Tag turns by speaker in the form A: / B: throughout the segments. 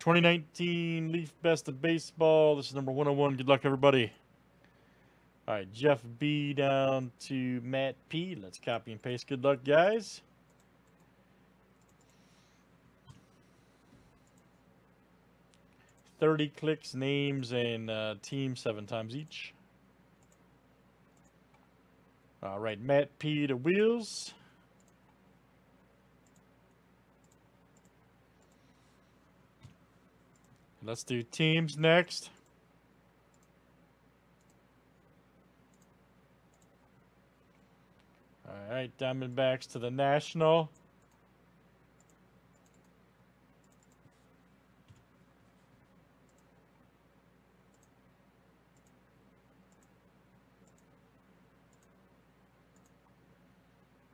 A: 2019 Leaf Best of Baseball. This is number 101. Good luck, everybody. All right, Jeff B down to Matt P. Let's copy and paste. Good luck, guys. Thirty clicks, names, and uh, team seven times each. All right, Matt P to wheels. Let's do teams next. All right, Diamondbacks to the National.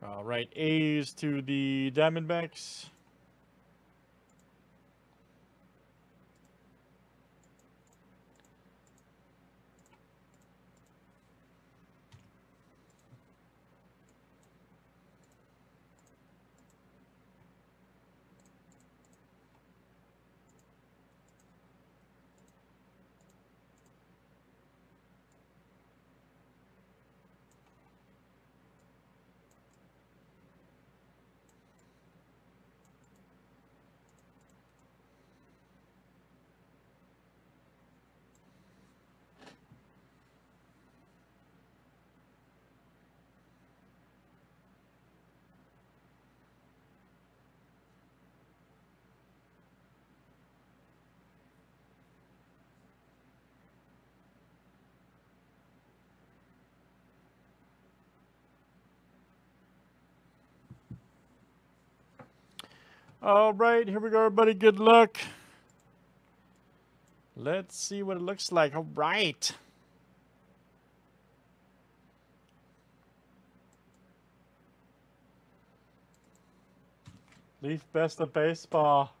A: All right, A's to the Diamondbacks. All right, here we go, everybody. Good luck. Let's see what it looks like. All right. Leaf best of baseball.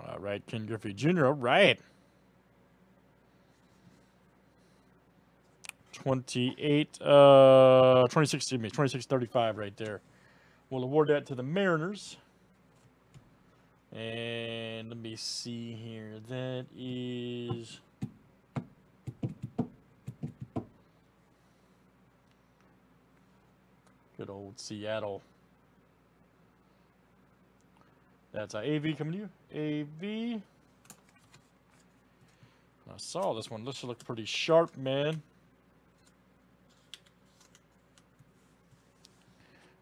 A: All right, Ken Griffey Jr. Right. 28, uh, 26, excuse me, 2635 right there. We'll award that to the Mariners. And let me see here. That is. Good old Seattle. That's uh, AV coming to you. AV. I saw this one. This look pretty sharp, man.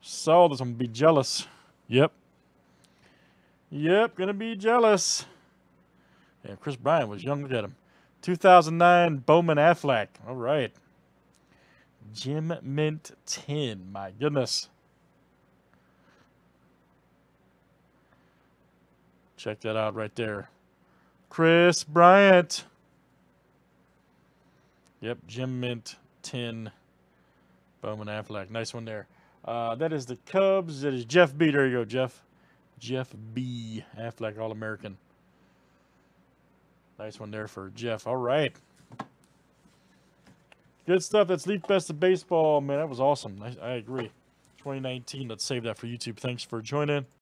A: Saw this one. Be jealous. Yep. Yep, gonna be jealous. Yeah, Kris Bryant was young. Look at him. 2009 Bowman Aflac. All right. Gem Mint 10. My goodness. Check that out right there. Kris Bryant. Yep, Gem Mint 10. Bowman Aflac. Nice one there. Uh, that is the Cubs. That is Jeff B. There you go, Jeff. Jeff B. Aflac All American. Nice one there for Jeff. All right. Good stuff. That's Leaf Best of Baseball, man. That was awesome. I, I agree. 2019. Let's save that for YouTube. Thanks for joining.